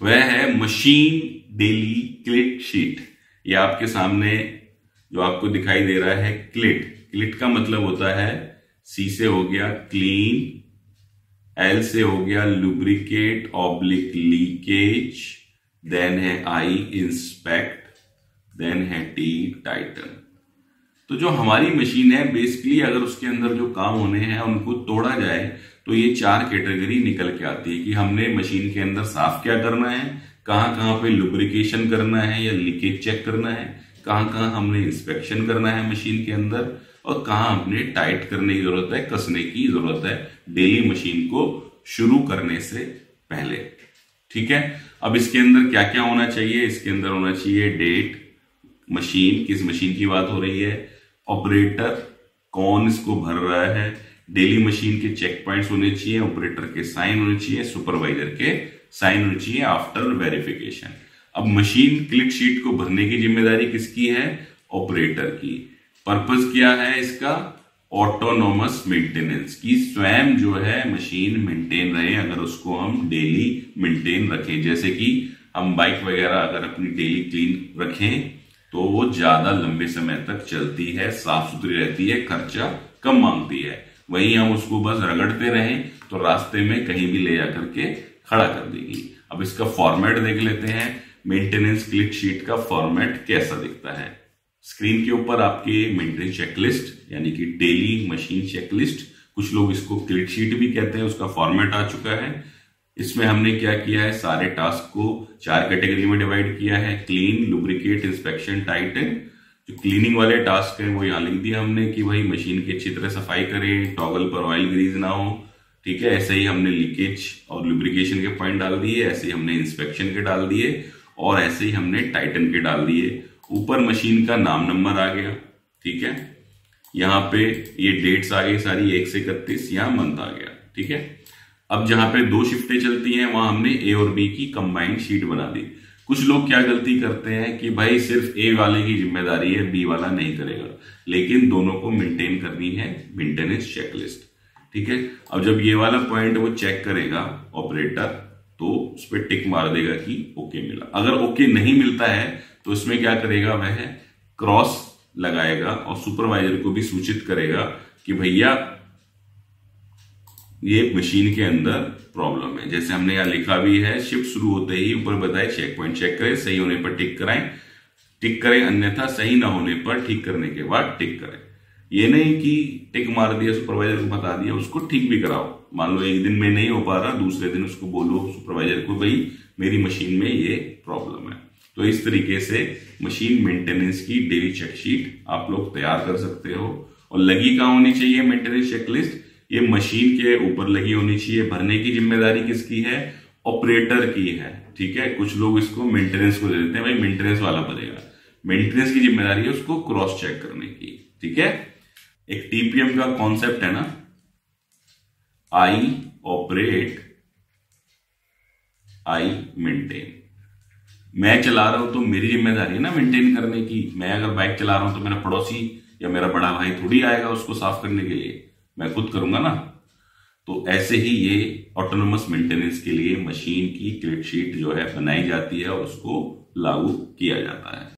वह है machine daily क्लिट sheet. ये आपके सामने जो आपको दिखाई दे रहा है, क्लिट। क्लिट का मतलब होता है सी से हो गया क्लीन, एल से हो गया लुब्रिकेट, ऑब्लिक लीकेज, देन है आई इंस्पेक्ट, देन है टी टाइटन। तो जो हमारी मशीन है, बेसिकली अगर उसके अंदर जो काम होने हैं, उनको तोड़ा जाए तो ये चार कैटेगरी निकल के आती है कि हमने मशीन के अंदर साफ़ क्या करना है, कहाँ कहाँ पे लुब्रिकेशन करना है या लीकेज चेक करना है, कहाँ कहाँ हमने इंस्पेक्शन करना है मशीन के अंदर, और कहाँ हमने टाइट करने की ज़रूरत है, कसने की ज़रूरत है डेली मशीन को शुरू करने से पहले। ठीक है? अब इसके अंदर क्या क्या होना चाहिए? इसके अंदर होना चाहिए डेट मशीन किस मशीन की बात हो रही है ऑपरेटर कौन इसको भर रहा है डेली मशीन के चेक पॉइंट्स होने चाहिए, ऑपरेटर के साइन होने चाहिए, सुपरवाइजर के साइन होने चाहिए आफ्टर वेरिफिकेशन अब मशीन क्लिक शीट को भरने की ज़िम्मेदारी किसकी है? ऑपरेटर की। पर्पज क्या है इसका? ऑटोनोमस मेंटेनेंस की। स्वयं जो है मशीन मेंटेन रहे, अगर उसको हम डेली मेंटेन रखें। जैसे कि हम बाइक वगैरह अगर अपनी डेली क्लीन रखें तो वो ज़्यादा लंबे समय तक चलती है साफ़ सुथरी रहती है, खर्चा कम मांगती है। वहीं हम उसको बस रगड़ते रहें तो रास्ते में कहीं भी ले जाकर के खड़ा कर देगी। अब इसका फॉर्मेट देख लेते हैं। मेंटेनेंस क्लिक शीट का फॉर्मेट कैसा दिखता है? स्क्रीन के ऊपर आपके मेंटेनेंस चेकलिस्ट यानी कि डेली मशीन चेकलिस्ट कुछ लोग इसको क्लिक शीट भी कहते हैं, उसका फॉर्मेट आ चुका है। इसमें हमने क्या किया है? सारे टास्क को चार कैटेगरी में डिवाइड किया है। क्लीन लुब्रिकेट इंस्पेक्शन टाइटन जो क्लीनिंग वाले टास्क हैं, वो यहाँ लिख दिया हमने कि भाई मशीन की अच्छी तरह सफ़ाई करें टॉगल पर ऑयल ग्रीज ना हो। ठीक है, ऐसे ही हमने लीकेज और लुब्रिकेशन के पॉइंट डाल दिए, ऐसे ही हमने इंस्पेक्शन के डाल दिए और ऐसे ही हमने टाइटन के डाल दिए। ऊपर मशीन का नाम नंबर आ गया। ठीक है, यहाँ पे ये डेट्स आ गई सारी, एक से इकतीस यहाँ मंथ आ गया। ठीक है अब जहाँ पे दो शिफ्टें चलती हैं, वहाँ हमने ए और बी की कंबाइंड शीट बना दी। कुछ लोग क्या गलती करते हैं कि भाई सिर्फ़ ए वाले की ज़िम्मेदारी है बी वाला नहीं करेगा। लेकिन दोनों को मेंटेन करनी है मेंटेनेंस चेकलिस्ट ठीक है? अब जब ये वाला पॉइंट वो चेक करेगा ऑपरेटर तो उस पर टिक मार देगा कि ओके मिला। अगर ओके नहीं मिलता है तो इसमें क्या करेगा वह क्रॉस लगाएगा और सुपरवाइजर को भी सूचित करेगा कि भैया ये मशीन के अंदर प्रॉब्लम है। जैसे हमने यहाँ लिखा भी है शिफ्ट शुरू होते ही ऊपर बताए चेक पॉइंट चेक करें, सही होने पर टिक कराएँ टिक करें, अन्यथा सही ना होने पर ठीक करने के बाद टिक करें। ये नहीं कि टिक मार दिया सुपरवाइजर को बता दिया, उसको ठीक भी कराओ। मान लो एक दिन में नहीं हो पा रहा, दूसरे दिन उसको बोलो सुपरवाइजर को, भाई, मेरी मशीन में ये प्रॉब्लम है। तो इस तरीके से मशीन मेंटेनेंस की डेली चेकशीट आप लोग तैयार कर सकते हो। और लगी कहा होनी चाहिए मेंटेनेंस चेकलिस्ट ये मशीन के ऊपर लगी होनी चाहिए। भरने की ज़िम्मेदारी किसकी है? ऑपरेटर की है, ठीक है? कुछ लोग इसको मेंटेनेंस को दे देते हैं, भाई मेंटेनेंस वाला भरेगा मेंटेनेंस की ज़िम्मेदारी है उसको क्रॉस चेक करने की, ठीक है? एक टीपीएम का कॉन्सेप्ट है ना? आई ऑपरेट आई मेंटेन मैं चला रहा हूँ तो मेरी ज़िम्मेदारी है ना मेंटेन करने की। मैं अगर बाइक चला रहा हूँ तो मेरा पड़ोसी या मेरा बड़ा भाई थोड़ी आएगा उसको साफ़ करने के लिए। मैं खुद करूँगा ना तो ऐसे ही ये ऑटोनोमस मेंटेनेंस के लिए मशीन की क्रेडशीट शीट जो है बनाई जाती है और उसको लागू किया जाता है।